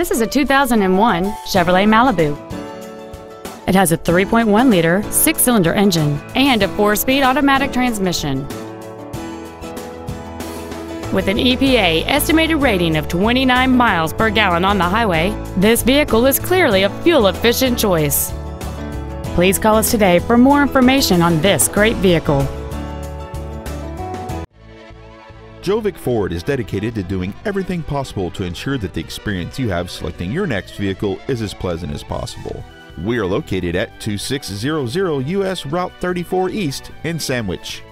This is a 2001 Chevrolet Malibu. It has a 3.1 liter six cylinder engine and a four speed automatic transmission. With an EPA estimated rating of 29 miles per gallon on the highway, this vehicle is clearly a fuel efficient choice. Please call us today for more information on this great vehicle. Gjovik Ford is dedicated to doing everything possible to ensure that the experience you have selecting your next vehicle is as pleasant as possible. We are located at 2600 US Route 34 East in Sandwich.